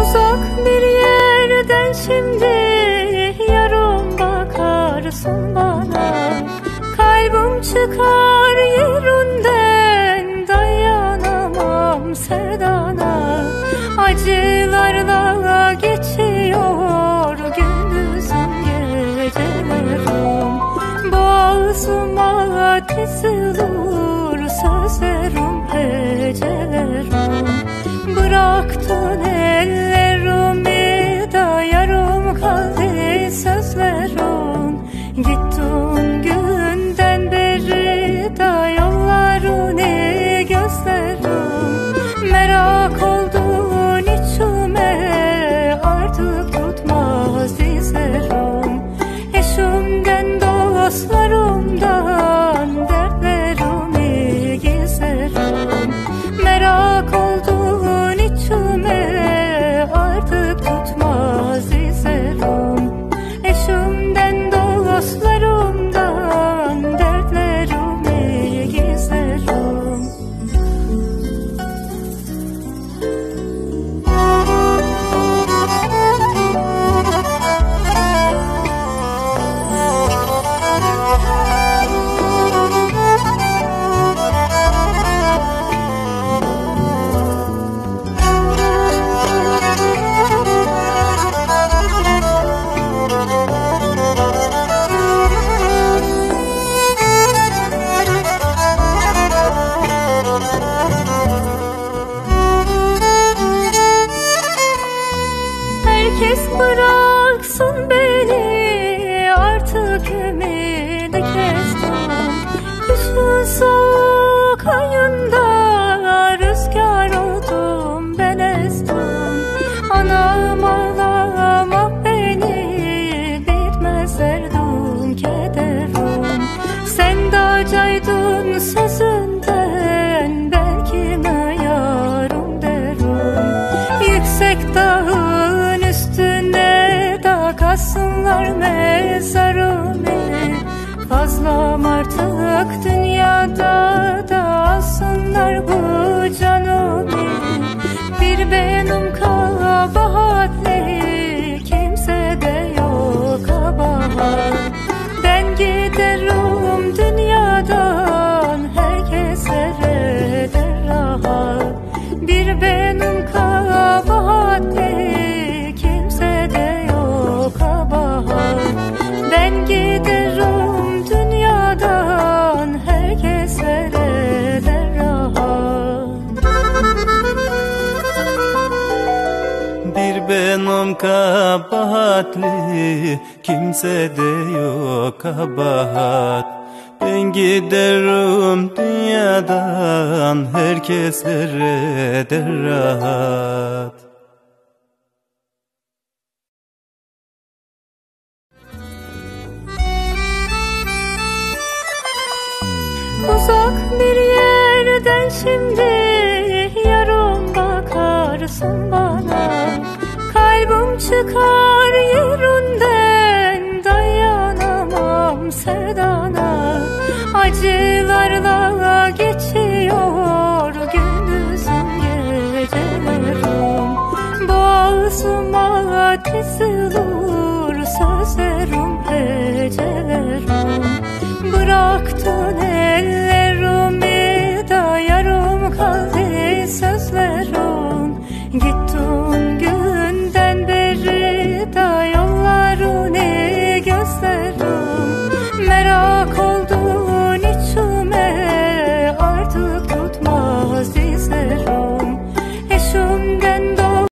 Uzak bir yerden şimdi yarım bakarsın bana. Kalbim çıkar yerinden dayanamam sevdana Acılarla geçiyor gündüzüm gecelerim. Boğazıma dizilir sözlerim hecelerim Bıraktın Herkes bıraksın beni artık ümidi kestim. Kışın soğuk ayında rüzgar oldum ben estim Anam ağlama beni bitmez derdim kederim Sen de acaydın sözünden kasınlar mezarımı Fazlam artık dünyada da alsınlar bu canımı Bir benim kabahatli benim kabahatli kimse de yok kabahat. Ben giderim dünyadan herkeslere de rahat? Uzak bir yerden şimdi yarım bakarsın çıkar yerinden dayanamam sevdana Acılarla geçiyor gündüzüm gecelerim. Boğazıma dizilir sözlerim hecelerim